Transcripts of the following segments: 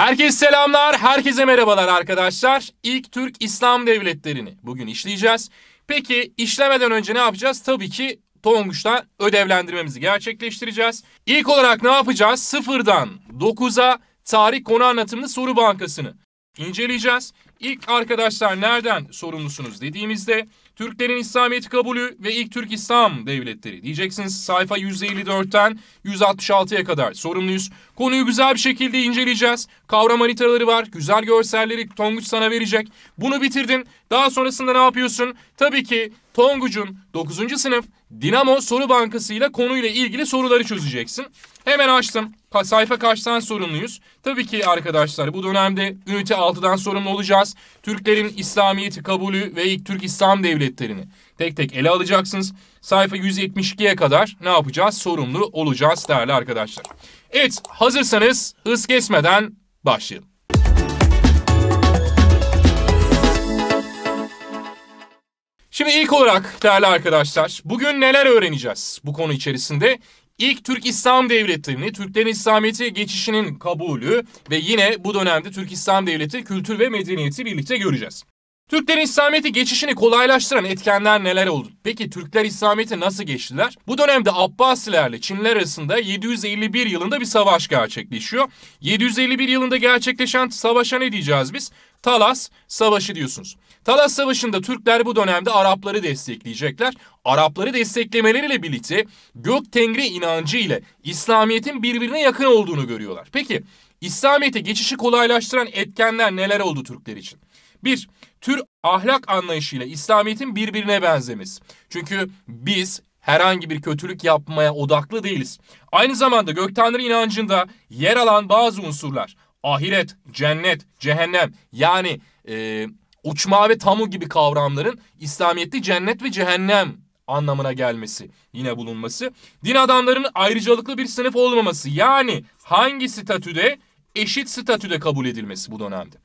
Herkese selamlar, herkese merhabalar arkadaşlar. İlk Türk İslam devletlerini bugün işleyeceğiz. Peki işlemeden önce ne yapacağız? Tabii ki Tonguç'tan ödevlendirmemizi gerçekleştireceğiz. İlk olarak ne yapacağız? Sıfırdan 9'a tarih konu anlatımlı soru bankasını inceleyeceğiz. İlk arkadaşlar nereden sorumlusunuz dediğimizde Türklerin İslamiyet'i kabulü ve ilk Türk İslam devletleri diyeceksiniz. Sayfa 154'ten 166'ya kadar sorumluyuz. Konuyu güzel bir şekilde inceleyeceğiz. Kavram haritaları var. Güzel görselleri Tonguç sana verecek. Bunu bitirdin. Daha sonrasında ne yapıyorsun? Tabii ki Tonguç'un 9. sınıf Dinamo Soru Bankası ile konuyla ilgili soruları çözeceksin. Hemen açtım. Sayfa kaçtan sorumluyuz? Tabii ki arkadaşlar bu dönemde ünite 6'dan sorumlu olacağız. Türklerin İslamiyet'i kabulü ve ilk Türk İslam devletlerini tek tek ele alacaksınız. Sayfa 172'ye kadar ne yapacağız? Sorumlu olacağız değerli arkadaşlar. Evet hazırsanız hız kesmeden başlayalım. Şimdi ilk olarak değerli arkadaşlar bugün neler öğreneceğiz bu konu içerisinde? İlk Türk İslam devletlerini, Türklerin İslamiyet'e geçişinin kabulü ve yine bu dönemde Türk İslam Devleti kültür ve medeniyeti birlikte göreceğiz. Türklerin İslamiyet'e geçişini kolaylaştıran etkenler neler oldu? Peki Türkler İslamiyet'e nasıl geçtiler? Bu dönemde Abbasilerle Çinliler arasında 751 yılında bir savaş gerçekleşiyor. 751 yılında gerçekleşen savaşa ne diyeceğiz biz? Talas Savaşı diyorsunuz. Talas Savaşı'nda Türkler bu dönemde Arapları destekleyecekler. Arapları desteklemeleriyle birlikte gök tengri inancı ile İslamiyet'in birbirine yakın olduğunu görüyorlar. Peki İslamiyet'e geçişi kolaylaştıran etkenler neler oldu Türkler için? Bir, tür ahlak anlayışıyla İslamiyet'in birbirine benzemesi. Çünkü biz herhangi bir kötülük yapmaya odaklı değiliz. Aynı zamanda gök tanrı inancında yer alan bazı unsurlar ahiret, cennet, cehennem yani e, uçma ve tamu gibi kavramların İslamiyet'te cennet ve cehennem anlamına gelmesi yine bulunması. Din adamlarının ayrıcalıklı bir sınıf olmaması yani hangi statüde eşit statüde kabul edilmesi bu dönemde.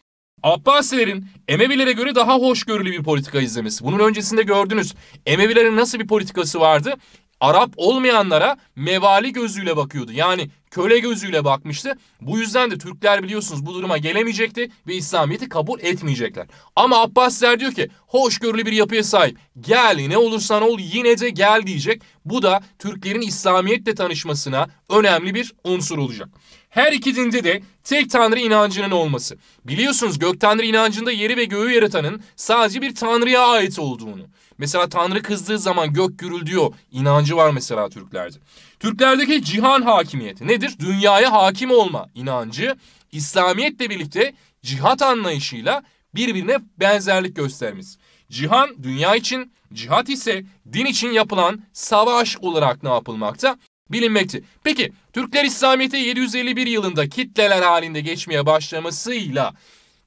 Abbasilerin Emevilere göre daha hoşgörülü bir politika izlemesi. Bunun öncesinde gördünüz. Emevilerin nasıl bir politikası vardı? Arap olmayanlara mevali gözüyle bakıyordu. Yani köle gözüyle bakmıştı. Bu yüzden de Türkler biliyorsunuz bu duruma gelemeyecekti ve İslamiyet'i kabul etmeyecekler. Ama Abbasiler diyor ki hoşgörülü bir yapıya sahip. Gel ne olursan ol yine de gel diyecek. Bu da Türklerin İslamiyetle tanışmasına önemli bir unsur olacak. Her iki dinde de tek tanrı inancının olması. Biliyorsunuz gök tanrı inancında yeri ve göğü yaratanın sadece bir tanrıya ait olduğunu. Mesela tanrı kızdığı zaman gök gürüldüyor inancı var mesela Türklerde. Türklerdeki cihan hakimiyeti nedir? Dünyaya hakim olma inancı İslamiyetle birlikte cihat anlayışıyla birbirine benzerlik göstermiş. Cihan dünya için, cihat ise din için yapılan savaş olarak ne yapılmakta? Bilinmekte. Peki Türkler İslamiyet'e 751 yılında kitleler halinde geçmeye başlamasıyla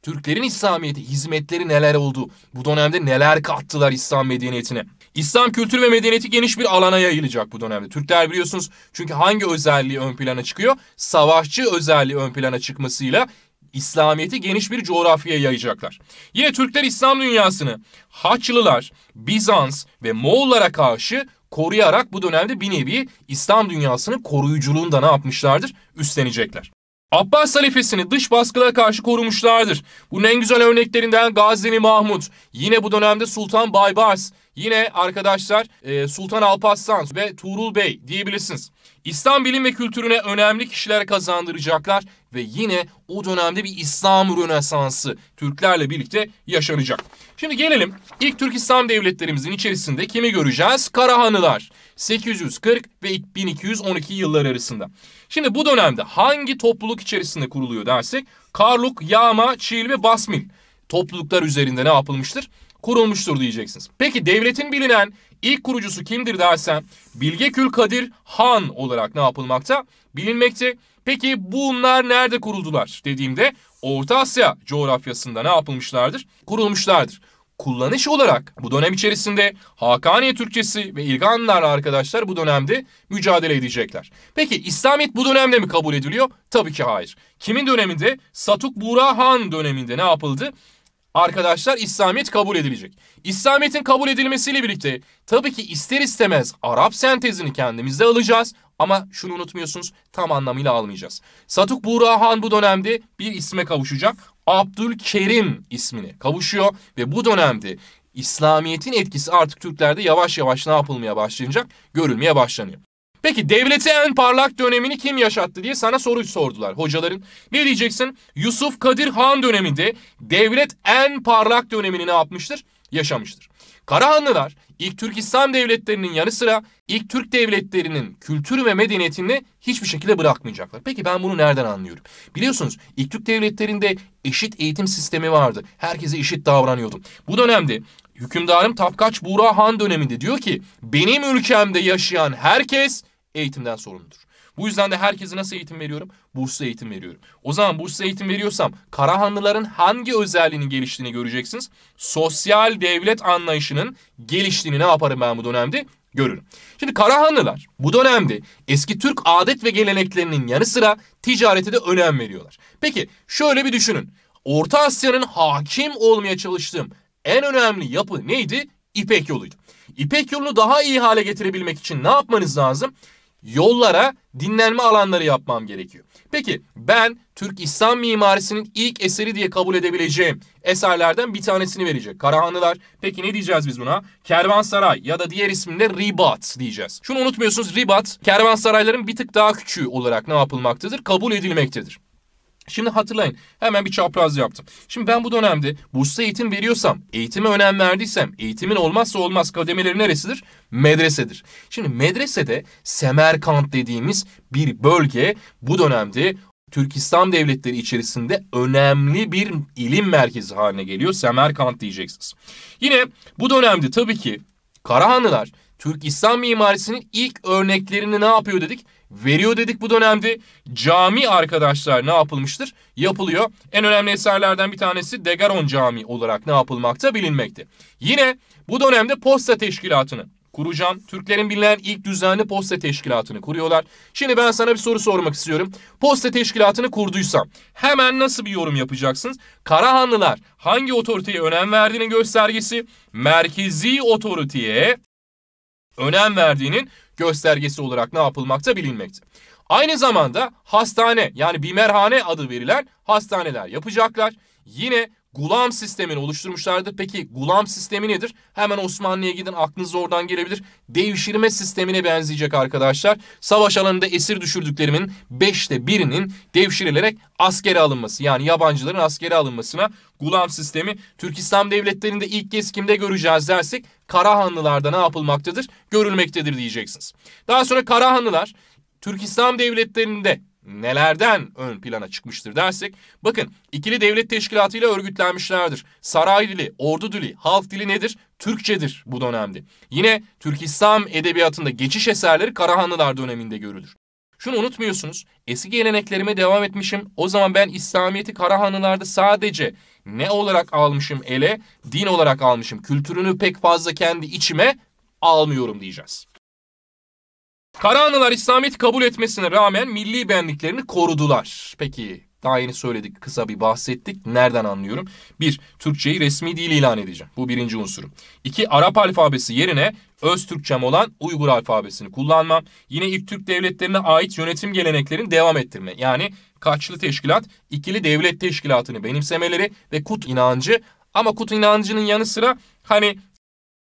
Türklerin İslamiyet'e hizmetleri neler oldu? Bu dönemde neler kattılar İslam medeniyetine? İslam kültürü ve medeniyeti geniş bir alana yayılacak bu dönemde. Türkler biliyorsunuz çünkü hangi özelliği ön plana çıkıyor? Savaşçı özelliği ön plana çıkmasıyla İslamiyet'i geniş bir coğrafyaya yayacaklar. Yine Türkler İslam dünyasını Haçlılar, Bizans ve Moğollara karşı koruyarak bu dönemde bir nevi İslam dünyasının koruyuculuğunu da ne yapmışlardır? Üstlenecekler. Abbas halifesini dış baskılara karşı korumuşlardır. Bunun en güzel örneklerinden Gazneli Mahmut, yine bu dönemde Sultan Baybars, yine arkadaşlar e, Sultan Alparslan ve Tuğrul Bey diyebilirsiniz. İslam bilim ve kültürüne önemli kişiler kazandıracaklar ve yine o dönemde bir İslam Rönesansı Türklerle birlikte yaşanacak. Şimdi gelelim ilk Türk İslam devletlerimizin içerisinde kimi göreceğiz? Karahanlılar 840 ve 1212 yıllar arasında. Şimdi bu dönemde hangi topluluk içerisinde kuruluyor dersek Karluk, Yağma, Çiğil ve Basmil topluluklar üzerinde ne yapılmıştır? Kurulmuştur diyeceksiniz. Peki devletin bilinen ilk kurucusu kimdir dersem Bilgekül Kadir Han olarak ne yapılmakta? Bilinmekte. Peki bunlar nerede kuruldular dediğimde Orta Asya coğrafyasında ne yapılmışlardır? Kurulmuşlardır. Kullanış olarak bu dönem içerisinde Hakaniye Türkçesi ve İlganlar arkadaşlar bu dönemde mücadele edecekler. Peki İslamiyet bu dönemde mi kabul ediliyor? Tabii ki hayır. Kimin döneminde? Satuk Buğra Han döneminde ne yapıldı? arkadaşlar İslamiyet kabul edilecek. İslamiyet'in kabul edilmesiyle birlikte tabii ki ister istemez Arap sentezini kendimizde alacağız. Ama şunu unutmuyorsunuz tam anlamıyla almayacağız. Satuk Buğra bu dönemde bir isme kavuşacak. Abdülkerim ismine kavuşuyor ve bu dönemde İslamiyet'in etkisi artık Türklerde yavaş yavaş ne yapılmaya başlayacak? Görülmeye başlanıyor. Peki devleti en parlak dönemini kim yaşattı diye sana soru sordular hocaların. Ne diyeceksin? Yusuf Kadir Han döneminde devlet en parlak dönemini ne yapmıştır? Yaşamıştır. Karahanlılar ilk Türk İslam devletlerinin yanı sıra ilk Türk devletlerinin kültürü ve medeniyetini hiçbir şekilde bırakmayacaklar. Peki ben bunu nereden anlıyorum? Biliyorsunuz ilk Türk devletlerinde eşit eğitim sistemi vardı. Herkese eşit davranıyordu. Bu dönemde hükümdarım Tapkaç Buğra Han döneminde diyor ki benim ülkemde yaşayan herkes eğitimden sorumludur. Bu yüzden de herkese nasıl eğitim veriyorum? Burslu eğitim veriyorum. O zaman burslu eğitim veriyorsam Karahanlıların hangi özelliğini geliştiğini göreceksiniz. Sosyal devlet anlayışının geliştiğini ne yaparım ben bu dönemde? Görürüm. Şimdi Karahanlılar bu dönemde eski Türk adet ve geleneklerinin yanı sıra ticarete de önem veriyorlar. Peki şöyle bir düşünün. Orta Asya'nın hakim olmaya çalıştığım en önemli yapı neydi? İpek yoluydu. İpek yolunu daha iyi hale getirebilmek için ne yapmanız lazım? Yollara dinlenme alanları yapmam gerekiyor. Peki ben Türk İslam mimarisinin ilk eseri diye kabul edebileceğim eserlerden bir tanesini verecek. Karahanlılar. Peki ne diyeceğiz biz buna? Kervansaray ya da diğer ismiyle Ribat diyeceğiz. Şunu unutmuyorsunuz Ribat kervansarayların bir tık daha küçüğü olarak ne yapılmaktadır? Kabul edilmektedir. Şimdi hatırlayın hemen bir çapraz yaptım. Şimdi ben bu dönemde burslu eğitim veriyorsam, eğitime önem verdiysem, eğitimin olmazsa olmaz kademeleri neresidir? Medresedir. Şimdi medresede Semerkant dediğimiz bir bölge bu dönemde Türk İslam devletleri içerisinde önemli bir ilim merkezi haline geliyor. Semerkant diyeceksiniz. Yine bu dönemde tabii ki Karahanlılar Türk İslam mimarisinin ilk örneklerini ne yapıyor dedik? veriyor dedik bu dönemde. Cami arkadaşlar ne yapılmıştır? Yapılıyor. En önemli eserlerden bir tanesi Degaron Camii olarak ne yapılmakta bilinmekte. Yine bu dönemde posta teşkilatını kuracağım. Türklerin bilinen ilk düzenli posta teşkilatını kuruyorlar. Şimdi ben sana bir soru sormak istiyorum. Posta teşkilatını kurduysam hemen nasıl bir yorum yapacaksınız? Karahanlılar hangi otoriteye önem verdiğinin göstergesi merkezi otoriteye önem verdiğinin göstergesi olarak ne yapılmakta bilinmekte. Aynı zamanda hastane yani bimerhane adı verilen hastaneler yapacaklar. Yine gulam sistemini oluşturmuşlardı. Peki gulam sistemi nedir? Hemen Osmanlı'ya gidin aklınız oradan gelebilir. Devşirme sistemine benzeyecek arkadaşlar. Savaş alanında esir düşürdüklerimin beşte birinin devşirilerek askere alınması. Yani yabancıların askere alınmasına gulam sistemi. Türk İslam devletlerinde ilk kez kimde göreceğiz dersek Karahanlılarda ne yapılmaktadır? Görülmektedir diyeceksiniz. Daha sonra Karahanlılar Türk İslam devletlerinde nelerden ön plana çıkmıştır dersek bakın ikili devlet teşkilatıyla örgütlenmişlerdir. Saray dili, ordu dili, halk dili nedir? Türkçedir bu dönemde. Yine Türk İslam edebiyatında geçiş eserleri Karahanlılar döneminde görülür. Şunu unutmuyorsunuz. Eski geleneklerime devam etmişim. O zaman ben İslamiyet'i Karahanlılarda sadece ne olarak almışım ele? Din olarak almışım. Kültürünü pek fazla kendi içime almıyorum diyeceğiz. Karahanlılar İslamiyet'i kabul etmesine rağmen milli benliklerini korudular. Peki daha yeni söyledik, kısa bir bahsettik. Nereden anlıyorum? Bir, Türkçeyi resmi dil ilan edeceğim. Bu birinci unsurum. İki, Arap alfabesi yerine öz Türkçem olan Uygur alfabesini kullanmam. Yine ilk Türk devletlerine ait yönetim geleneklerini devam ettirme. Yani kaçlı teşkilat, ikili devlet teşkilatını benimsemeleri ve kut inancı. Ama kut inancının yanı sıra hani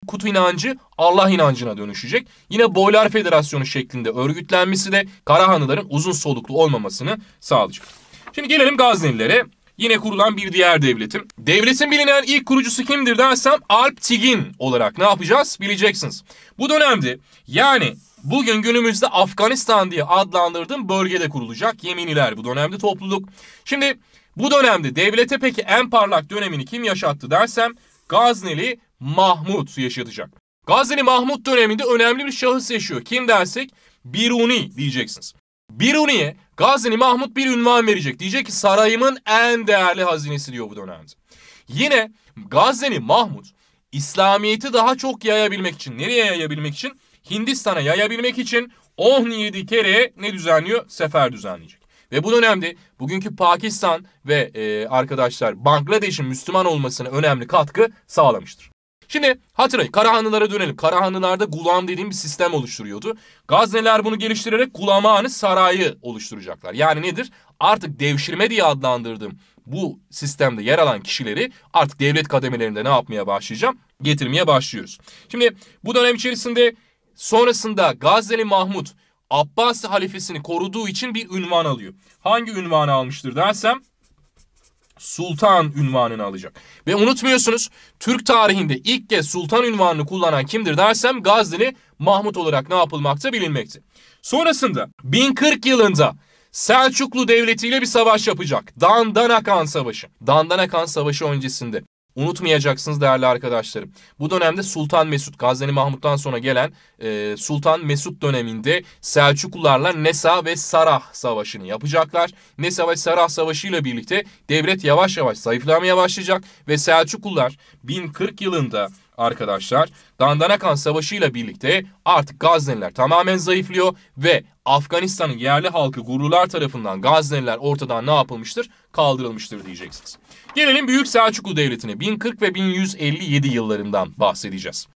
kutu inancı Allah inancına dönüşecek. Yine Boylar Federasyonu şeklinde örgütlenmesi de Karahanlıların uzun soluklu olmamasını sağlayacak. Şimdi gelelim Gaznelilere. Yine kurulan bir diğer devletim. Devletin bilinen ilk kurucusu kimdir dersem Alp Tigin olarak ne yapacağız bileceksiniz. Bu dönemde yani bugün günümüzde Afganistan diye adlandırdığım bölgede kurulacak Yeminiler bu dönemde topluluk. Şimdi bu dönemde devlete peki en parlak dönemini kim yaşattı dersem Gazneli Mahmut yaşatacak. Gazneli Mahmut döneminde önemli bir şahıs yaşıyor. Kim dersek Biruni diyeceksiniz. Biruni'ye Gazneli Mahmut bir ünvan verecek. Diyecek ki sarayımın en değerli hazinesi diyor bu dönemde. Yine Gazneli Mahmut İslamiyet'i daha çok yayabilmek için, nereye yayabilmek için? Hindistan'a yayabilmek için 17 kere ne düzenliyor? Sefer düzenleyecek. Ve bu dönemde bugünkü Pakistan ve e, arkadaşlar Bangladeş'in Müslüman olmasına önemli katkı sağlamıştır. Şimdi hatırlayın Karahanlılara dönelim. Karahanlılarda gulam dediğim bir sistem oluşturuyordu. Gazneliler bunu geliştirerek Gulamanı Sarayı oluşturacaklar. Yani nedir? Artık devşirme diye adlandırdığım bu sistemde yer alan kişileri artık devlet kademelerinde ne yapmaya başlayacağım? Getirmeye başlıyoruz. Şimdi bu dönem içerisinde sonrasında Gazneli Mahmut Abbas halifesini koruduğu için bir ünvan alıyor. Hangi ünvanı almıştır dersem sultan ünvanını alacak. Ve unutmuyorsunuz Türk tarihinde ilk kez sultan ünvanını kullanan kimdir dersem Gazneli Mahmut olarak ne yapılmakta bilinmekte. Sonrasında 1040 yılında Selçuklu Devleti ile bir savaş yapacak. Dandanakan Savaşı. Dandanakan Savaşı öncesinde Unutmayacaksınız değerli arkadaşlarım. Bu dönemde Sultan Mesut, Gazneli Mahmut'tan sonra gelen e, Sultan Mesut döneminde Selçuklularla Nesa ve Sarah savaşını yapacaklar. Nesa ve Sarah savaşı ile birlikte devlet yavaş yavaş zayıflamaya başlayacak ve Selçuklular 1040 yılında arkadaşlar Dandanakan Savaşı ile birlikte artık Gazneliler tamamen zayıflıyor ve Afganistan'ın yerli halkı gururlar tarafından Gazneliler ortadan ne yapılmıştır? Kaldırılmıştır diyeceksiniz. Gelelim Büyük Selçuklu Devleti'ne 1040 ve 1157 yıllarından bahsedeceğiz.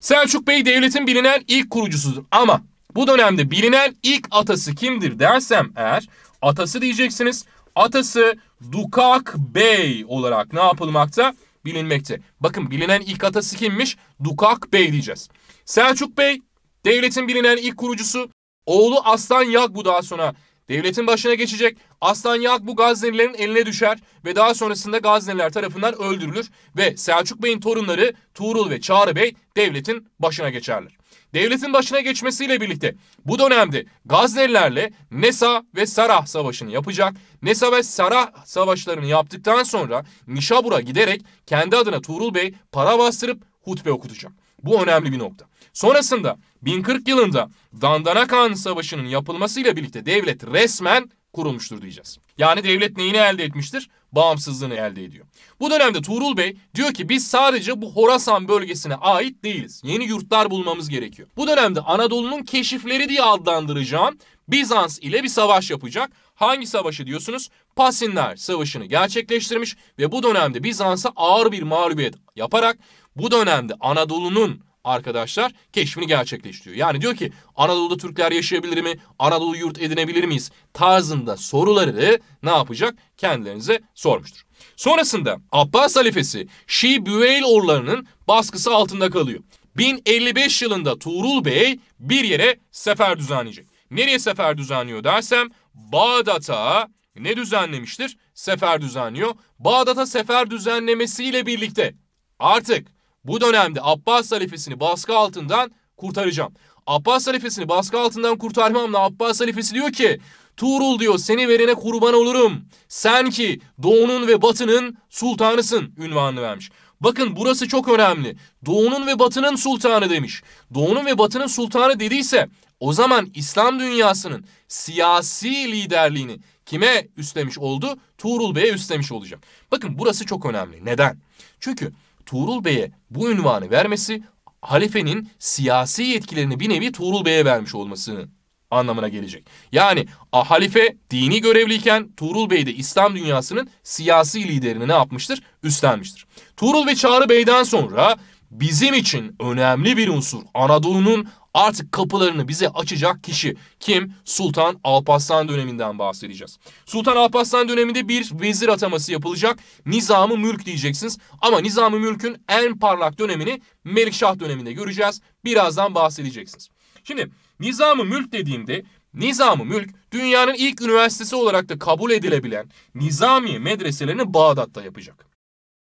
Selçuk Bey devletin bilinen ilk kurucusudur ama bu dönemde bilinen ilk atası kimdir dersem eğer atası diyeceksiniz. Atası Dukak Bey olarak ne yapılmakta? Bilinmekte. Bakın bilinen ilk atası kimmiş? Dukak Bey diyeceğiz. Selçuk Bey devletin bilinen ilk kurucusu. Oğlu Aslan Yak bu daha sonra devletin başına geçecek. Aslan Yak bu Gaznelilerin eline düşer ve daha sonrasında Gazneliler tarafından öldürülür ve Selçuk Bey'in torunları Tuğrul ve Çağrı Bey devletin başına geçerler. Devletin başına geçmesiyle birlikte bu dönemde Gaznelilerle Nesa ve Sarah savaşını yapacak. Nesa ve Sarah savaşlarını yaptıktan sonra Nişabur'a giderek kendi adına Tuğrul Bey para bastırıp hutbe okutacak. Bu önemli bir nokta. Sonrasında 1040 yılında Dandanakan Savaşı'nın yapılmasıyla birlikte devlet resmen kurulmuştur diyeceğiz. Yani devlet neyini elde etmiştir? Bağımsızlığını elde ediyor. Bu dönemde Tuğrul Bey diyor ki biz sadece bu Horasan bölgesine ait değiliz. Yeni yurtlar bulmamız gerekiyor. Bu dönemde Anadolu'nun keşifleri diye adlandıracağım Bizans ile bir savaş yapacak. Hangi savaşı diyorsunuz? Pasinler Savaşı'nı gerçekleştirmiş ve bu dönemde Bizans'a ağır bir mağlubiyet yaparak bu dönemde Anadolu'nun arkadaşlar keşfini gerçekleştiriyor. Yani diyor ki Anadolu'da Türkler yaşayabilir mi? Anadolu yurt edinebilir miyiz? Tarzında soruları ne yapacak? Kendilerinize sormuştur. Sonrasında Abbas halifesi Şii Büveyl orlarının baskısı altında kalıyor. 1055 yılında Tuğrul Bey bir yere sefer düzenleyecek. Nereye sefer düzenliyor dersem Bağdat'a ne düzenlemiştir? Sefer düzenliyor. Bağdat'a sefer düzenlemesiyle birlikte artık bu dönemde Abbas halifesini baskı altından kurtaracağım. Abbas halifesini baskı altından kurtarmamla Abbas halifesi diyor ki Tuğrul diyor seni verene kurban olurum. Sen ki doğunun ve batının sultanısın ünvanını vermiş. Bakın burası çok önemli. Doğunun ve batının sultanı demiş. Doğunun ve batının sultanı dediyse o zaman İslam dünyasının siyasi liderliğini kime üstlemiş oldu? Tuğrul Bey'e üstlemiş olacak. Bakın burası çok önemli. Neden? Çünkü Tuğrul Bey'e bu ünvanı vermesi halifenin siyasi yetkilerini bir nevi Tuğrul Bey'e vermiş olmasını anlamına gelecek. Yani halife dini görevliyken Tuğrul Bey de İslam dünyasının siyasi liderini ne yapmıştır? Üstlenmiştir. Tuğrul ve Çağrı Bey'den sonra bizim için önemli bir unsur Anadolu'nun artık kapılarını bize açacak kişi kim? Sultan Alparslan döneminden bahsedeceğiz. Sultan Alparslan döneminde bir vezir ataması yapılacak. Nizamı mülk diyeceksiniz. Ama Nizamı mülkün en parlak dönemini Melikşah döneminde göreceğiz. Birazdan bahsedeceksiniz. Şimdi Nizamı mülk dediğimde Nizamı mülk dünyanın ilk üniversitesi olarak da kabul edilebilen Nizami medreselerini Bağdat'ta yapacak.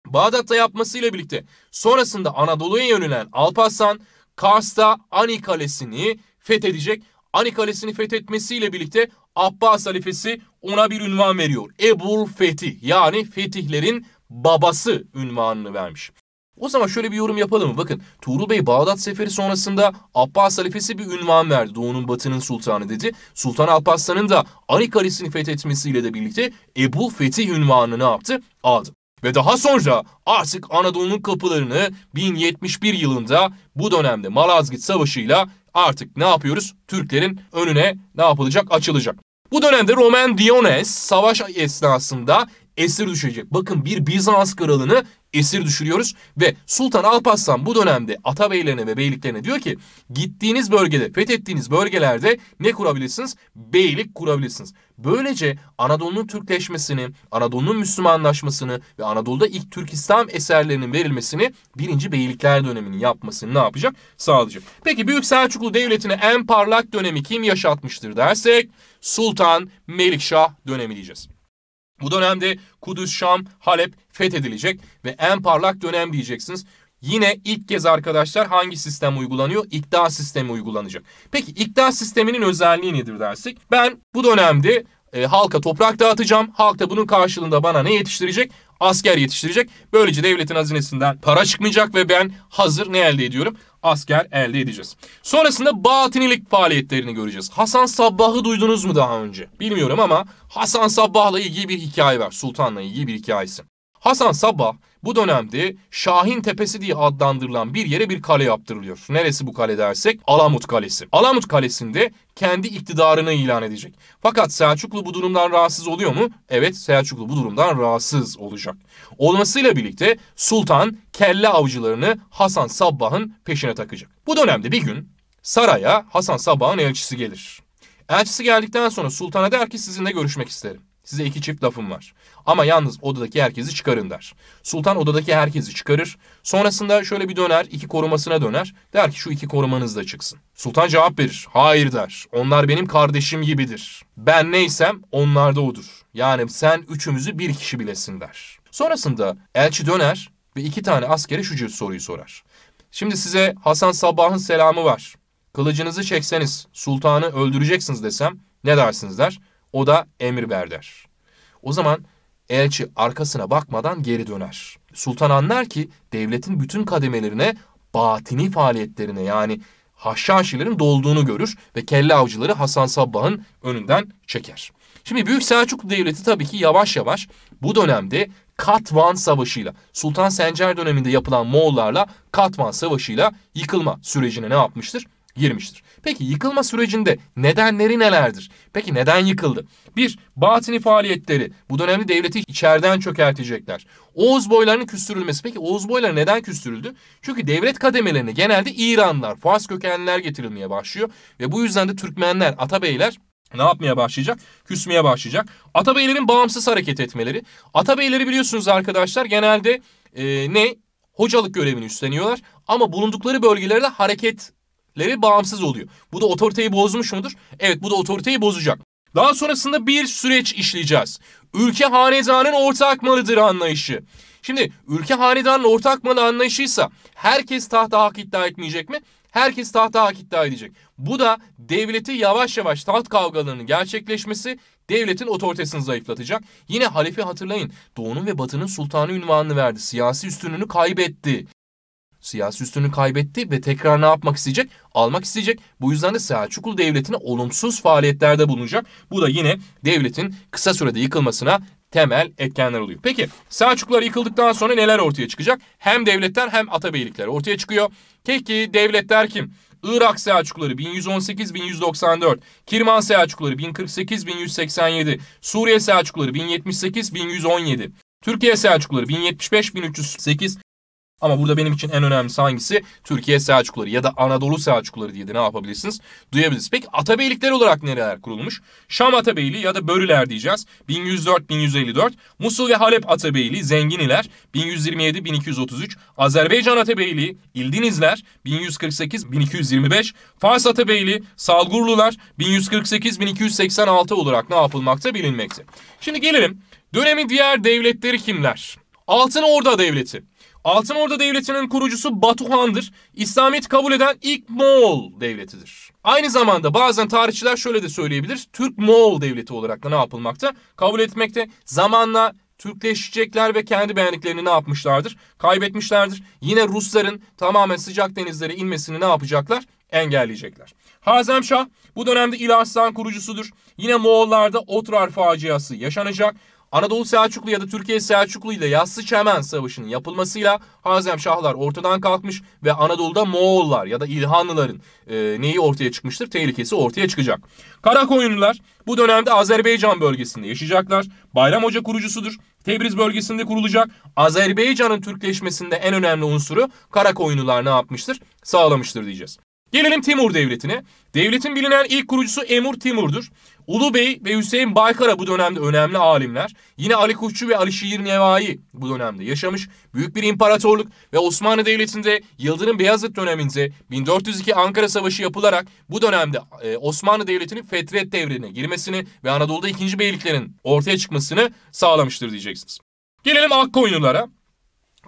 Bağdat'ta yapmasıyla birlikte sonrasında Anadolu'ya yönelen Alparslan Kars'ta Ani Kalesi'ni fethedecek. Ani Kalesi'ni fethetmesiyle birlikte Abbas halifesi ona bir ünvan veriyor. Ebul Fetih yani fetihlerin babası ünvanını vermiş. O zaman şöyle bir yorum yapalım? Bakın Tuğrul Bey Bağdat seferi sonrasında Abbas halifesi bir ünvan verdi. Doğu'nun batının sultanı dedi. Sultan Alparslan'ın da Ani Kalesi'ni fethetmesiyle de birlikte Ebul Fetih ünvanını ne yaptı? Aldı. Ve daha sonra artık Anadolu'nun kapılarını 1071 yılında bu dönemde Malazgirt Savaşı'yla artık ne yapıyoruz? Türklerin önüne ne yapılacak? Açılacak. Bu dönemde Roman Diones savaş esnasında esir düşecek. Bakın bir Bizans kralını esir düşürüyoruz ve Sultan Alparslan bu dönemde atabeylerine ve beyliklerine diyor ki gittiğiniz bölgede, fethettiğiniz bölgelerde ne kurabilirsiniz? Beylik kurabilirsiniz. Böylece Anadolu'nun Türkleşmesini, Anadolu'nun Müslümanlaşmasını ve Anadolu'da ilk Türk İslam eserlerinin verilmesini birinci Beylikler döneminin yapmasını ne yapacak? Sağlayacak. Peki Büyük Selçuklu Devleti'ni en parlak dönemi kim yaşatmıştır dersek Sultan Melikşah dönemi diyeceğiz. Bu dönemde Kudüs, Şam, Halep fethedilecek ve en parlak dönem diyeceksiniz. Yine ilk kez arkadaşlar hangi sistem uygulanıyor? İktidar sistemi uygulanacak. Peki iktidar sisteminin özelliği nedir dersek? Ben bu dönemde e, halka toprak dağıtacağım. Halk da bunun karşılığında bana ne yetiştirecek? Asker yetiştirecek. Böylece devletin hazinesinden para çıkmayacak ve ben hazır ne elde ediyorum? Asker elde edeceğiz. Sonrasında batinilik faaliyetlerini göreceğiz. Hasan Sabbah'ı duydunuz mu daha önce? Bilmiyorum ama Hasan Sabbah'la ilgili bir hikaye var. Sultan'la ilgili bir hikayesi. Hasan Sabbah bu dönemde Şahin Tepesi diye adlandırılan bir yere bir kale yaptırılıyor. Neresi bu kale dersek? Alamut Kalesi. Alamut Kalesi'nde kendi iktidarını ilan edecek. Fakat Selçuklu bu durumdan rahatsız oluyor mu? Evet Selçuklu bu durumdan rahatsız olacak. Olmasıyla birlikte Sultan kelle avcılarını Hasan Sabbah'ın peşine takacak. Bu dönemde bir gün saraya Hasan Sabbah'ın elçisi gelir. Elçisi geldikten sonra sultana der ki sizinle görüşmek isterim. Size iki çift lafım var. Ama yalnız odadaki herkesi çıkarın der. Sultan odadaki herkesi çıkarır. Sonrasında şöyle bir döner, iki korumasına döner. Der ki şu iki korumanız da çıksın. Sultan cevap verir. Hayır der. Onlar benim kardeşim gibidir. Ben neysem onlar da odur. Yani sen üçümüzü bir kişi bilesin der. Sonrasında elçi döner ve iki tane askere şu soruyu sorar. Şimdi size Hasan Sabbah'ın selamı var. Kılıcınızı çekseniz sultanı öldüreceksiniz desem ne dersiniz der. O da emir ver der. O zaman elçi arkasına bakmadan geri döner. Sultan anlar ki devletin bütün kademelerine batini faaliyetlerine yani haşhaşilerin dolduğunu görür ve kelle avcıları Hasan Sabbah'ın önünden çeker. Şimdi Büyük Selçuklu Devleti tabii ki yavaş yavaş bu dönemde Katvan Savaşı'yla Sultan Sencer döneminde yapılan Moğollarla Katvan Savaşı'yla yıkılma sürecine ne yapmıştır? girmiştir. Peki yıkılma sürecinde nedenleri nelerdir? Peki neden yıkıldı? Bir, batini faaliyetleri. Bu dönemde devleti içeriden çökertecekler. Oğuz boylarının küstürülmesi. Peki Oğuz boyları neden küstürüldü? Çünkü devlet kademelerine genelde İranlar, Fars kökenliler getirilmeye başlıyor. Ve bu yüzden de Türkmenler, Atabeyler ne yapmaya başlayacak? Küsmeye başlayacak. Atabeylerin bağımsız hareket etmeleri. Atabeyleri biliyorsunuz arkadaşlar genelde e, ne? Hocalık görevini üstleniyorlar. Ama bulundukları bölgelerde hareket leri bağımsız oluyor. Bu da otoriteyi bozmuş mudur? Evet bu da otoriteyi bozacak. Daha sonrasında bir süreç işleyeceğiz. Ülke hanedanın ortak malıdır anlayışı. Şimdi ülke hanedanın ortak malı anlayışıysa herkes tahta hak iddia etmeyecek mi? Herkes tahta hak iddia edecek. Bu da devleti yavaş yavaş taht kavgalarının gerçekleşmesi devletin otoritesini zayıflatacak. Yine halife hatırlayın doğunun ve batının sultanı ünvanını verdi. Siyasi üstünlüğünü kaybetti siyasi üstünlüğünü kaybetti ve tekrar ne yapmak isteyecek? Almak isteyecek. Bu yüzden de Selçuklu Devleti'ne olumsuz faaliyetlerde bulunacak. Bu da yine devletin kısa sürede yıkılmasına temel etkenler oluyor. Peki Selçuklular yıkıldıktan sonra neler ortaya çıkacak? Hem devletler hem atabeylikler ortaya çıkıyor. Peki devletler kim? Irak Selçukluları 1118-1194, Kirman Selçukluları 1048-1187, Suriye Selçukluları 1078-1117, Türkiye Selçukluları 1075-1308, ama burada benim için en önemlisi hangisi? Türkiye Selçukluları ya da Anadolu Selçukluları diye de ne yapabilirsiniz? Duyabilirsiniz. Peki Atabeylikler olarak nereler kurulmuş? Şam Atabeyliği ya da Börüler diyeceğiz. 1104-1154. Musul ve Halep Atabeyliği Zenginiler 1127-1233. Azerbaycan Atabeyliği İldinizler 1148-1225. Fars Atabeyliği Salgurlular 1148-1286 olarak ne yapılmakta bilinmekte. Şimdi gelelim dönemin diğer devletleri kimler? Altın Orda Devleti. Altın Orda Devleti'nin kurucusu Batuhan'dır. İslamiyet kabul eden ilk Moğol devletidir. Aynı zamanda bazen tarihçiler şöyle de söyleyebilir. Türk-Moğol devleti olarak da ne yapılmakta? Kabul etmekte. Zamanla Türkleşecekler ve kendi beğendiklerini ne yapmışlardır? Kaybetmişlerdir. Yine Rusların tamamen sıcak denizlere inmesini ne yapacaklar? Engelleyecekler. Hazemşah bu dönemde İl kurucusudur. Yine Moğollarda Otrar faciası yaşanacak. Anadolu Selçuklu ya da Türkiye Selçuklu ile Yassı Çemen Savaşı'nın yapılmasıyla Hazemşahlar ortadan kalkmış ve Anadolu'da Moğollar ya da İlhanlıların e, neyi ortaya çıkmıştır? Tehlikesi ortaya çıkacak. Karakoyunlular bu dönemde Azerbaycan bölgesinde yaşayacaklar. Bayram Hoca kurucusudur. Tebriz bölgesinde kurulacak. Azerbaycan'ın Türkleşmesinde en önemli unsuru Karakoyunlular ne yapmıştır? Sağlamıştır diyeceğiz. Gelelim Timur Devleti'ne. Devletin bilinen ilk kurucusu Emur Timur'dur. Ulu Bey ve Hüseyin Baykara bu dönemde önemli alimler. Yine Ali Kuşçu ve Ali Şiir Nevai bu dönemde yaşamış. Büyük bir imparatorluk ve Osmanlı Devleti'nde Yıldırım Beyazıt döneminde 1402 Ankara Savaşı yapılarak bu dönemde e, Osmanlı Devleti'nin Fetret devrine girmesini ve Anadolu'da ikinci beyliklerin ortaya çıkmasını sağlamıştır diyeceksiniz. Gelelim Akkoyunlulara.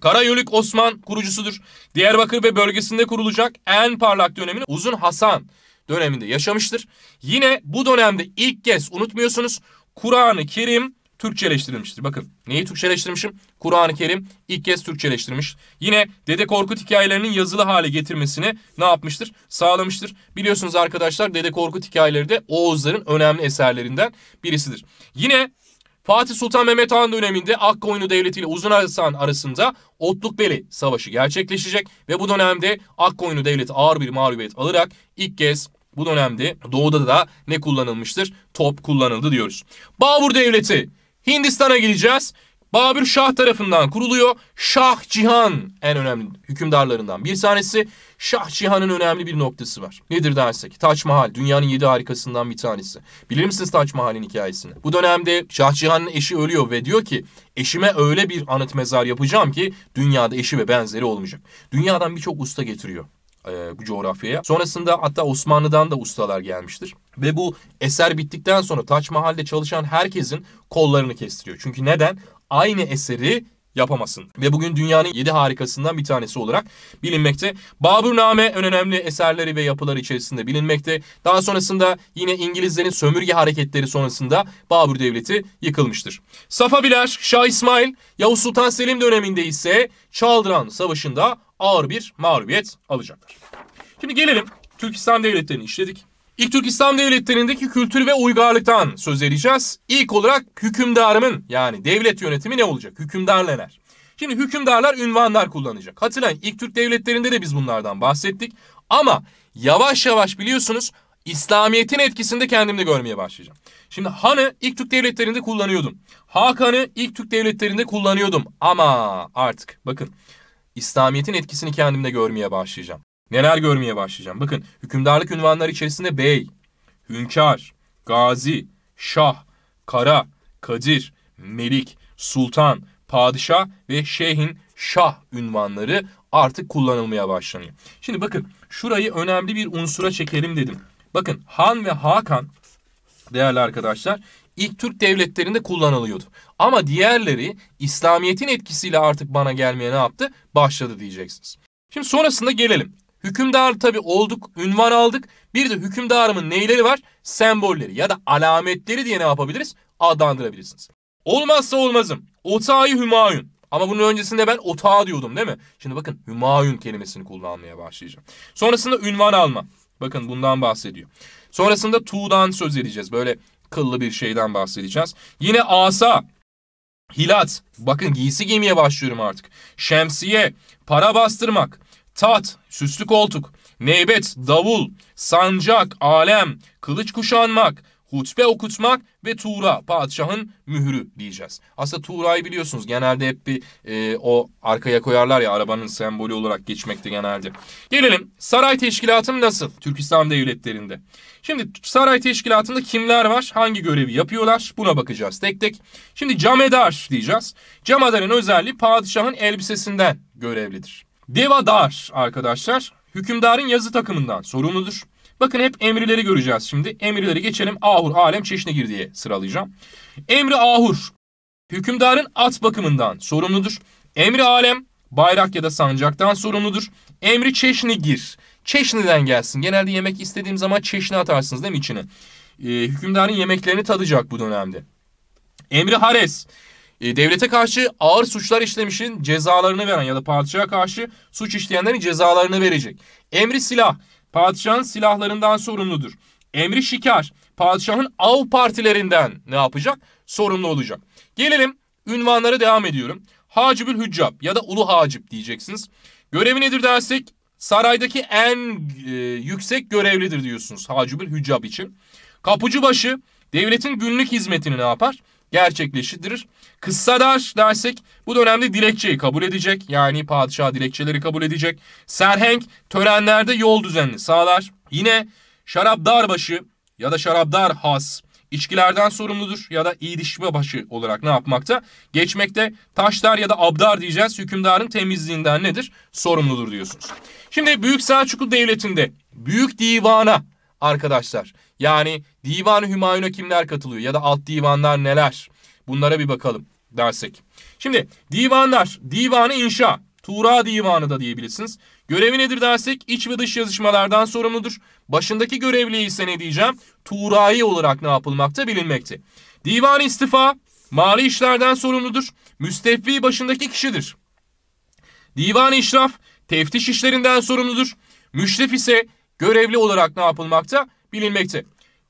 Karayoluk Osman kurucusudur. Diyarbakır ve bölgesinde kurulacak en parlak dönemini Uzun Hasan döneminde yaşamıştır. Yine bu dönemde ilk kez unutmuyorsunuz Kur'an-ı Kerim Türkçeleştirilmiştir. Bakın neyi Türkçeleştirmişim? Kur'an-ı Kerim ilk kez Türkçeleştirmiş. Yine Dede Korkut hikayelerinin yazılı hale getirmesini ne yapmıştır? Sağlamıştır. Biliyorsunuz arkadaşlar Dede Korkut hikayeleri de Oğuzların önemli eserlerinden birisidir. Yine Fatih Sultan Mehmet Han döneminde Akkoyunlu Devleti ile Uzun Hasan arasında Otlukbeli Savaşı gerçekleşecek ve bu dönemde Akkoyunlu Devleti ağır bir mağlubiyet alarak ilk kez bu dönemde doğuda da ne kullanılmıştır? Top kullanıldı diyoruz. Babur Devleti Hindistan'a gideceğiz. Babür Şah tarafından kuruluyor. Şah Cihan en önemli hükümdarlarından bir tanesi. Şah Cihan'ın önemli bir noktası var. Nedir dersek? Taç Mahal dünyanın yedi harikasından bir tanesi. Bilir misiniz Taç Mahal'in hikayesini? Bu dönemde Şah Cihan'ın eşi ölüyor ve diyor ki eşime öyle bir anıt mezar yapacağım ki dünyada eşi ve benzeri olmayacak. Dünyadan birçok usta getiriyor e, bu coğrafyaya. Sonrasında hatta Osmanlı'dan da ustalar gelmiştir. Ve bu eser bittikten sonra Taç Mahal'de çalışan herkesin kollarını kestiriyor. Çünkü neden? Aynı eseri yapamasın. Ve bugün dünyanın yedi harikasından bir tanesi olarak bilinmekte. Baburname en önemli eserleri ve yapıları içerisinde bilinmekte. Daha sonrasında yine İngilizlerin sömürge hareketleri sonrasında Babur Devleti yıkılmıştır. Safaviler, Şah İsmail, Yavuz Sultan Selim döneminde ise Çaldıran Savaşı'nda ağır bir mağlubiyet alacaklar. Şimdi gelelim Türkistan devletlerini işledik. İlk Türk İslam devletlerindeki kültür ve uygarlıktan söz edeceğiz. İlk olarak hükümdarımın yani devlet yönetimi ne olacak? Hükümdar neler? Şimdi hükümdarlar ünvanlar kullanacak. Hatırlayın ilk Türk devletlerinde de biz bunlardan bahsettik. Ama yavaş yavaş biliyorsunuz İslamiyet'in etkisinde kendimde görmeye başlayacağım. Şimdi Han'ı ilk Türk devletlerinde kullanıyordum. Hakan'ı ilk Türk devletlerinde kullanıyordum. Ama artık bakın İslamiyet'in etkisini kendimde görmeye başlayacağım. Neler görmeye başlayacağım? Bakın hükümdarlık ünvanları içerisinde bey, hünkâr, gazi, şah, kara, kadir, melik, sultan, padişah ve şeyhin şah ünvanları artık kullanılmaya başlanıyor. Şimdi bakın şurayı önemli bir unsura çekelim dedim. Bakın Han ve Hakan değerli arkadaşlar ilk Türk devletlerinde kullanılıyordu. Ama diğerleri İslamiyet'in etkisiyle artık bana gelmeye ne yaptı? Başladı diyeceksiniz. Şimdi sonrasında gelelim. Hükümdar tabi olduk, ünvan aldık. Bir de hükümdarımın neyleri var? Sembolleri ya da alametleri diye ne yapabiliriz? Adlandırabilirsiniz. Olmazsa olmazım. Otağı Hümayun. Ama bunun öncesinde ben otağı diyordum değil mi? Şimdi bakın Hümayun kelimesini kullanmaya başlayacağım. Sonrasında ünvan alma. Bakın bundan bahsediyor. Sonrasında Tuğ'dan söz edeceğiz. Böyle kıllı bir şeyden bahsedeceğiz. Yine asa, hilat. Bakın giysi giymeye başlıyorum artık. Şemsiye, para bastırmak, tat, süslü koltuk, neybet, davul, sancak, alem, kılıç kuşanmak, hutbe okutmak ve Tuğra padişahın mührü diyeceğiz. Aslında Tuğra'yı biliyorsunuz genelde hep bir e, o arkaya koyarlar ya arabanın sembolü olarak geçmekte genelde. Gelelim saray teşkilatı nasıl Türk İslam devletlerinde? Şimdi saray teşkilatında kimler var? Hangi görevi yapıyorlar? Buna bakacağız tek tek. Şimdi camedar diyeceğiz. Camedarın özelliği padişahın elbisesinden görevlidir. Devadar arkadaşlar hükümdarın yazı takımından sorumludur. Bakın hep emrileri göreceğiz şimdi. Emirleri geçelim. Ahur, alem, çeşnegir diye sıralayacağım. Emri ahur. Hükümdarın at bakımından sorumludur. Emri alem bayrak ya da sancaktan sorumludur. Emri çeşnigir. Çeşniden gelsin. Genelde yemek istediğim zaman çeşni atarsınız değil mi içine? Ee, hükümdarın yemeklerini tadacak bu dönemde. Emri hares. Ee, devlete karşı ağır suçlar işlemişin cezalarını veren ya da padişaha karşı suç işleyenlerin cezalarını verecek. Emri silah padişahın silahlarından sorumludur. Emri şikar, padişahın av partilerinden ne yapacak? Sorumlu olacak. Gelelim ünvanlara devam ediyorum. Hacibül Hüccab ya da Ulu Hacip diyeceksiniz. Görevi nedir dersek saraydaki en e, yüksek görevlidir diyorsunuz Hacibül Hüccab için. Kapıcıbaşı devletin günlük hizmetini ne yapar? Gerçekleştirir. Kıssadar dersek bu dönemde dilekçeyi kabul edecek. Yani padişah dilekçeleri kabul edecek. Serhenk törenlerde yol düzenini sağlar. Yine şarapdarbaşı ya da şarapdar has içkilerden sorumludur ya da iyileşme başı olarak ne yapmakta? Geçmekte taşlar ya da abdar diyeceğiz hükümdarın temizliğinden nedir? Sorumludur diyorsunuz. Şimdi Büyük Selçuklu Devleti'nde Büyük Divana arkadaşlar yani Divan-ı Hümayun'a kimler katılıyor ya da alt divanlar neler? Bunlara bir bakalım dersek. Şimdi divanlar, divanı inşa, Tuğra Divanı da diyebilirsiniz. Görevi nedir dersek iç ve dış yazışmalardan sorumludur. Başındaki görevli ise ne diyeceğim? Tuğra'yı olarak ne yapılmakta bilinmekte. Divan istifa, mali işlerden sorumludur. Müsteffi başındaki kişidir. Divan işraf, teftiş işlerinden sorumludur. Müşref ise görevli olarak ne yapılmakta? Bilinmekte.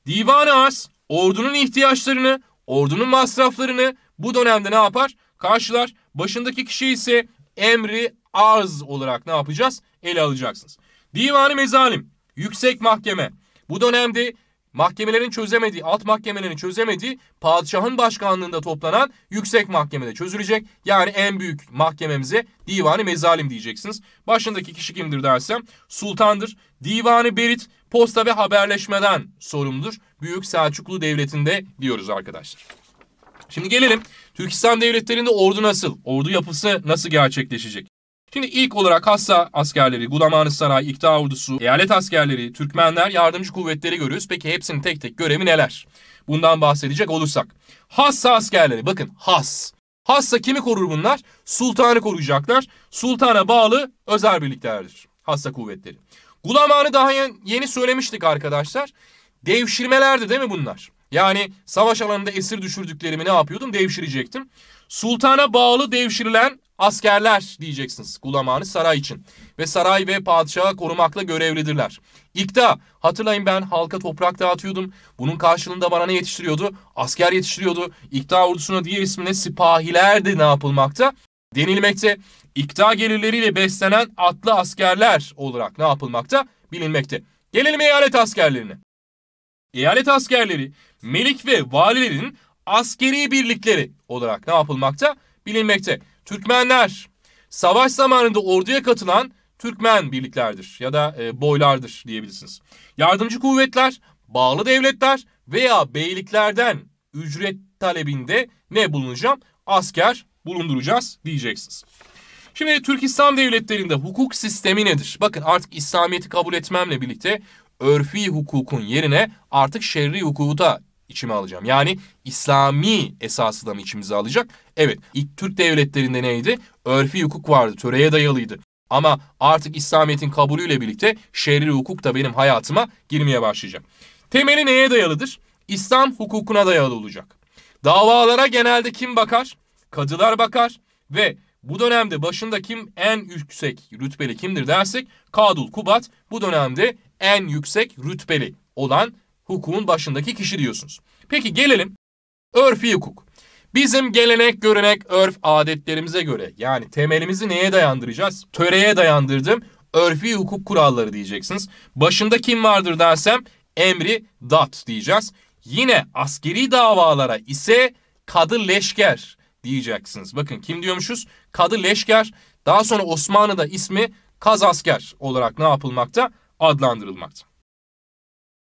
Divan-ı As, ordunun ihtiyaçlarını, ordunun masraflarını bu dönemde ne yapar? Karşılar. Başındaki kişi ise emri arz olarak ne yapacağız? Ele alacaksınız. Divanı mezalim, yüksek mahkeme. Bu dönemde mahkemelerin çözemediği, alt mahkemelerin çözemediği padişahın başkanlığında toplanan yüksek mahkemede çözülecek. Yani en büyük mahkememize divanı mezalim diyeceksiniz. Başındaki kişi kimdir dersem sultandır. Divanı berit, posta ve haberleşmeden sorumludur. Büyük Selçuklu Devleti'nde diyoruz arkadaşlar. Şimdi gelelim Türkistan devletlerinde ordu nasıl? Ordu yapısı nasıl gerçekleşecek? Şimdi ilk olarak Hassa askerleri, Gudamanı Saray, İktidar ordusu, eyalet askerleri, Türkmenler, yardımcı kuvvetleri görüyoruz. Peki hepsinin tek tek görevi neler? Bundan bahsedecek olursak. Hassa askerleri bakın Has. Hassa kimi korur bunlar? Sultanı koruyacaklar. Sultana bağlı özel birliklerdir. Hassa kuvvetleri. Gulamanı daha yeni söylemiştik arkadaşlar. Devşirmelerdi değil mi bunlar? Yani savaş alanında esir düşürdüklerimi ne yapıyordum? Devşirecektim. Sultana bağlı devşirilen askerler diyeceksiniz Gulamanı saray için. Ve saray ve padişahı korumakla görevlidirler. İkta hatırlayın ben halka toprak dağıtıyordum. Bunun karşılığında bana ne yetiştiriyordu? Asker yetiştiriyordu. İkta ordusuna diğer ismine sipahiler de ne yapılmakta? Denilmekte. İkta gelirleriyle beslenen atlı askerler olarak ne yapılmakta? Bilinmekte. Gelelim eyalet askerlerine. Eyalet askerleri melik ve valilerin askeri birlikleri olarak ne yapılmakta? Bilinmekte. Türkmenler savaş zamanında orduya katılan Türkmen birliklerdir ya da e, boylardır diyebilirsiniz. Yardımcı kuvvetler, bağlı devletler veya beyliklerden ücret talebinde ne bulunacağım? Asker bulunduracağız diyeceksiniz. Şimdi Türk İslam devletlerinde hukuk sistemi nedir? Bakın artık İslamiyet'i kabul etmemle birlikte örfi hukukun yerine artık şerri hukuku da içime alacağım. Yani İslami esası da mı içimize alacak? Evet ilk Türk devletlerinde neydi? Örfi hukuk vardı, töreye dayalıydı. Ama artık İslamiyet'in kabulüyle birlikte şerri hukuk da benim hayatıma girmeye başlayacak. Temeli neye dayalıdır? İslam hukukuna dayalı olacak. Davalara genelde kim bakar? Kadılar bakar ve bu dönemde başında kim en yüksek rütbeli kimdir dersek Kadul Kubat bu dönemde en yüksek rütbeli olan hukukun başındaki kişi diyorsunuz. Peki gelelim örfi hukuk. Bizim gelenek, görenek, örf, adetlerimize göre yani temelimizi neye dayandıracağız? Töreye dayandırdım. Örfi hukuk kuralları diyeceksiniz. Başında kim vardır dersem emri dat diyeceğiz. Yine askeri davalara ise kadı leşker diyeceksiniz. Bakın kim diyormuşuz? Kadı leşker. Daha sonra Osmanlı'da ismi kaz asker olarak ne yapılmakta? Adlandırılmakta.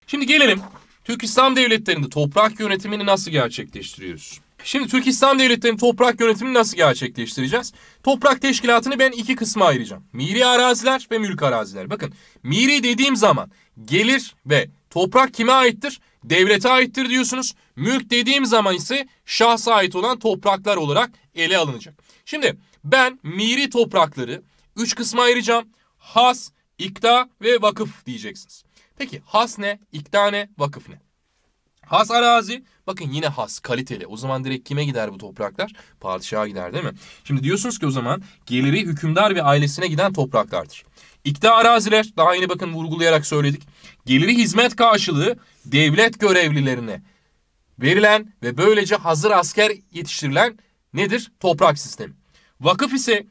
Şimdi gelelim Türk İslam Devletleri'nde toprak yönetimini nasıl gerçekleştiriyoruz? Şimdi Türk İslam Devletleri'nin toprak yönetimini nasıl gerçekleştireceğiz? Toprak teşkilatını ben iki kısma ayıracağım. Miri araziler ve mülk araziler. Bakın miri dediğim zaman gelir ve toprak kime aittir? Devlete aittir diyorsunuz. Mülk dediğim zaman ise şahsa ait olan topraklar olarak ele alınacak. Şimdi ben miri toprakları üç kısma ayıracağım. Has, ikta ve vakıf diyeceksiniz. Peki has ne? İkta ne? Vakıf ne? Has arazi. Bakın yine has, kaliteli. O zaman direkt kime gider bu topraklar? Padişaha gider değil mi? Şimdi diyorsunuz ki o zaman geliri hükümdar ve ailesine giden topraklardır. İkta araziler, daha yeni bakın vurgulayarak söyledik. Geliri hizmet karşılığı devlet görevlilerine verilen ve böylece hazır asker yetiştirilen nedir? Toprak sistemi. Vakıf ise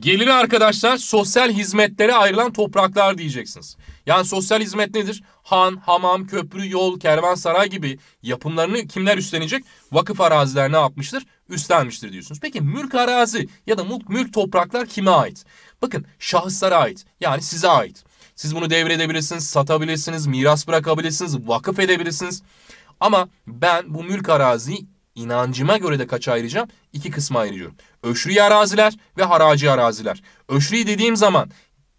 Geliri arkadaşlar sosyal hizmetlere ayrılan topraklar diyeceksiniz. Yani sosyal hizmet nedir? Han, hamam, köprü, yol, kervansaray gibi yapımlarını kimler üstlenecek? Vakıf araziler ne yapmıştır? Üstlenmiştir diyorsunuz. Peki mülk arazi ya da mülk, mülk topraklar kime ait? Bakın şahıslara ait yani size ait. Siz bunu devredebilirsiniz, satabilirsiniz, miras bırakabilirsiniz, vakıf edebilirsiniz. Ama ben bu mülk araziyi inancıma göre de kaç ayıracağım? İki kısma ayırıyorum. Öşri araziler ve haraci araziler. Öşri dediğim zaman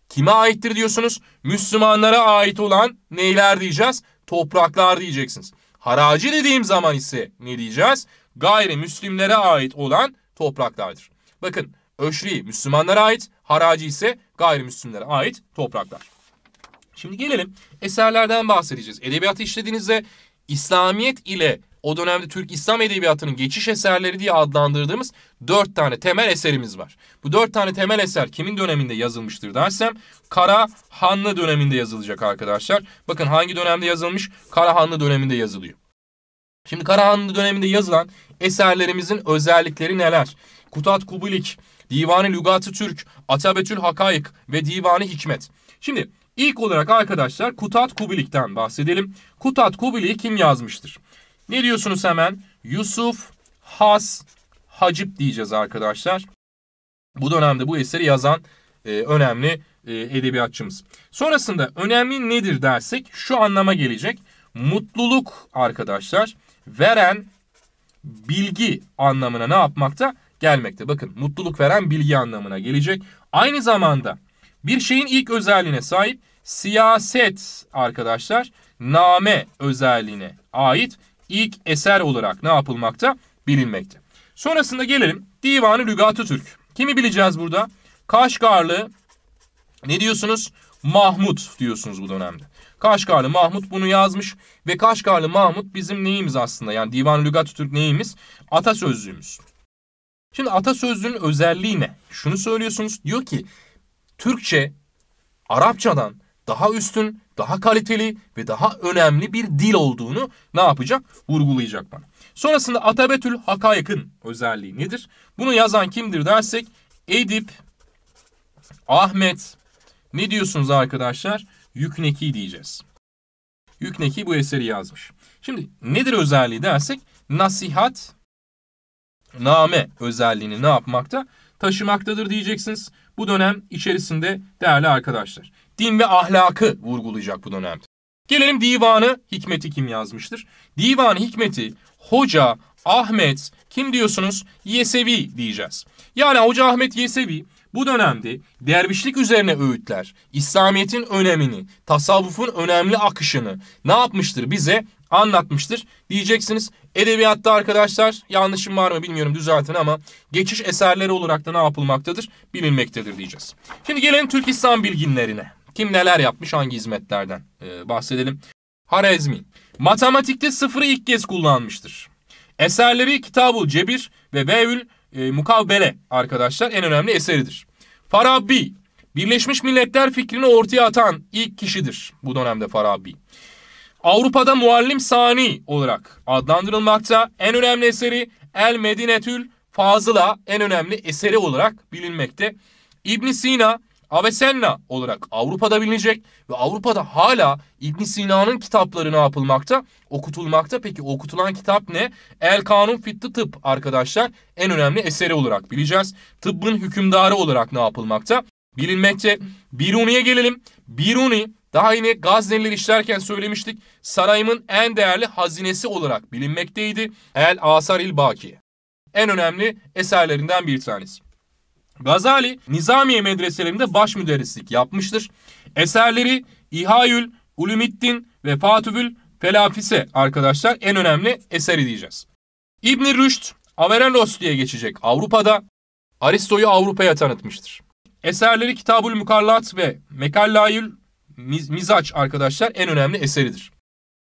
kime aittir diyorsunuz? Müslümanlara ait olan neyler diyeceğiz? Topraklar diyeceksiniz. Haraci dediğim zaman ise ne diyeceğiz? Gayrimüslimlere ait olan topraklardır. Bakın öşri Müslümanlara ait, haraci ise gayrimüslimlere ait topraklar. Şimdi gelelim eserlerden bahsedeceğiz. Edebiyatı işlediğinizde İslamiyet ile o dönemde Türk İslam Edebiyatı'nın geçiş eserleri diye adlandırdığımız dört tane temel eserimiz var. Bu dört tane temel eser kimin döneminde yazılmıştır dersem Kara Hanlı döneminde yazılacak arkadaşlar. Bakın hangi dönemde yazılmış? Kara Hanlı döneminde yazılıyor. Şimdi Karahanlı döneminde yazılan eserlerimizin özellikleri neler? Kutat Kubilik, Divanı Lügatı Türk, Atabetül Hakayık ve Divanı Hikmet. Şimdi ilk olarak arkadaşlar Kutat Kubilik'ten bahsedelim. Kutat Kubilik'i kim yazmıştır? Ne diyorsunuz hemen? Yusuf Has Hacip diyeceğiz arkadaşlar. Bu dönemde bu eseri yazan e, önemli e, edebiyatçımız. Sonrasında önemli nedir dersek şu anlama gelecek. Mutluluk arkadaşlar veren bilgi anlamına ne yapmakta? Gelmekte. Bakın mutluluk veren bilgi anlamına gelecek. Aynı zamanda bir şeyin ilk özelliğine sahip siyaset arkadaşlar name özelliğine ait ilk eser olarak ne yapılmakta? Bilinmekte. Sonrasında gelelim Divanı Lügatı Türk. Kimi bileceğiz burada? Kaşgarlı ne diyorsunuz? Mahmut diyorsunuz bu dönemde. Kaşgarlı Mahmut bunu yazmış ve Kaşgarlı Mahmut bizim neyimiz aslında? Yani Divan Lügat Türk neyimiz? Atasözlüğümüz. Şimdi atasözlüğün özelliği ne? Şunu söylüyorsunuz. Diyor ki Türkçe Arapçadan daha üstün, daha kaliteli ve daha önemli bir dil olduğunu ne yapacak? Vurgulayacak bana. Sonrasında Atabetül Hakayık'ın özelliği nedir? Bunu yazan kimdir dersek Edip Ahmet ne diyorsunuz arkadaşlar? Yükneki diyeceğiz. Yükneki bu eseri yazmış. Şimdi nedir özelliği dersek nasihat name özelliğini ne yapmakta? Taşımaktadır diyeceksiniz. Bu dönem içerisinde değerli arkadaşlar. Din ve ahlakı vurgulayacak bu dönemde. Gelelim divanı Hikmet'i kim yazmıştır? Divanı Hikmet'i Hoca Ahmet kim diyorsunuz? Yesevi diyeceğiz. Yani Hoca Ahmet Yesevi bu dönemde dervişlik üzerine öğütler, İslamiyet'in önemini, tasavvufun önemli akışını ne yapmıştır bize anlatmıştır diyeceksiniz. Edebiyatta arkadaşlar yanlışım var mı bilmiyorum düzeltin ama geçiş eserleri olarak da ne yapılmaktadır bilinmektedir diyeceğiz. Şimdi gelelim Türk İslam bilginlerine. Kim neler yapmış hangi hizmetlerden ee, bahsedelim. Harezmi. Matematikte sıfırı ilk kez kullanmıştır. Eserleri Kitabul Cebir ve Beül e, Mukavbele arkadaşlar en önemli eseridir. Farabi Birleşmiş Milletler fikrini ortaya atan ilk kişidir bu dönemde Farabi. Avrupa'da muallim sani olarak adlandırılmakta. En önemli eseri El Medinetül Fazıla en önemli eseri olarak bilinmekte. İbn Sina Avicenna olarak Avrupa'da bilinecek ve Avrupa'da hala İbn Sina'nın kitapları ne yapılmakta? Okutulmakta. Peki okutulan kitap ne? El Kanun Fitti Tıp arkadaşlar en önemli eseri olarak bileceğiz. Tıbbın hükümdarı olarak ne yapılmakta? Bilinmekte. Biruni'ye gelelim. Biruni daha yine Gazneliler işlerken söylemiştik. Sarayımın en değerli hazinesi olarak bilinmekteydi. El Asar il Baki. En önemli eserlerinden bir tanesi. Gazali Nizamiye medreselerinde baş müderrislik yapmıştır. Eserleri İhayül, Ulumiddin ve Fatüvül Felafise arkadaşlar en önemli eseri diyeceğiz. İbn Rüşd Averellos diye geçecek Avrupa'da. Aristo'yu Avrupa'ya tanıtmıştır. Eserleri Kitabul Mukallat ve Mekallayül Mizaç arkadaşlar en önemli eseridir.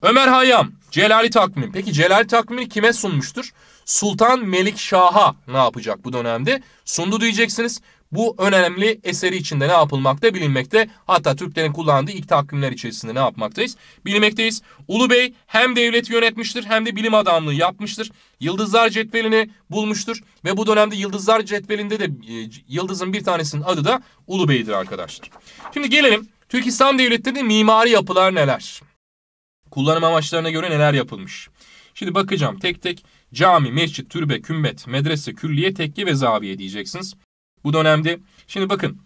Ömer Hayyam, Celali Takvim. Peki Celali Takvim'i kime sunmuştur? Sultan Melik Şah'a ne yapacak bu dönemde? Sundu diyeceksiniz. Bu önemli eseri içinde ne yapılmakta bilinmekte. Hatta Türklerin kullandığı ilk takvimler içerisinde ne yapmaktayız? Bilmekteyiz. Ulu Bey hem devleti yönetmiştir hem de bilim adamlığı yapmıştır. Yıldızlar cetvelini bulmuştur ve bu dönemde Yıldızlar cetvelinde de e, yıldızın bir tanesinin adı da Ulu Bey'dir arkadaşlar. Şimdi gelelim Türk İslam Devletleri'nde mimari yapılar neler? Kullanım amaçlarına göre neler yapılmış? Şimdi bakacağım tek tek cami, mescit, türbe, kümbet, medrese, külliye, tekke ve zaviye diyeceksiniz. Bu dönemde şimdi bakın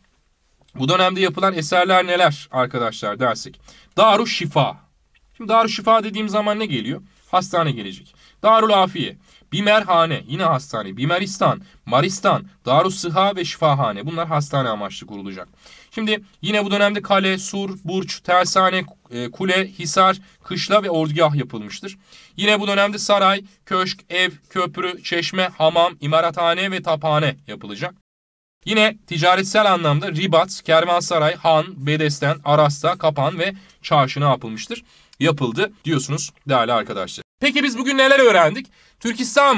bu dönemde yapılan eserler neler arkadaşlar dersek. Daru Şifa. Şimdi Daru Şifa dediğim zaman ne geliyor? Hastane gelecek. Darul Afiye, Bimerhane yine hastane, Bimeristan, Maristan, Darus Sıha ve Şifahane bunlar hastane amaçlı kurulacak. Şimdi yine bu dönemde kale, sur, burç, tersane, e, kule, hisar, kışla ve ordugah yapılmıştır. Yine bu dönemde saray, köşk, ev, köprü, çeşme, hamam, imarathane ve taphane yapılacak. Yine ticaretsel anlamda Ribat, Kervansaray, Han, Bedesten, Arasta, Kapan ve Çarşı ne yapılmıştır? Yapıldı diyorsunuz değerli arkadaşlar. Peki biz bugün neler öğrendik? Türkistan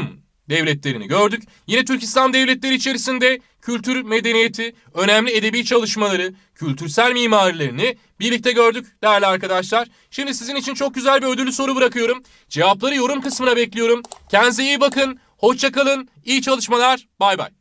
devletlerini gördük. Yine Türkistan devletleri içerisinde kültür medeniyeti, önemli edebi çalışmaları, kültürsel mimarilerini birlikte gördük değerli arkadaşlar. Şimdi sizin için çok güzel bir ödüllü soru bırakıyorum. Cevapları yorum kısmına bekliyorum. Kendinize iyi bakın. Hoşçakalın. İyi çalışmalar. Bay bay.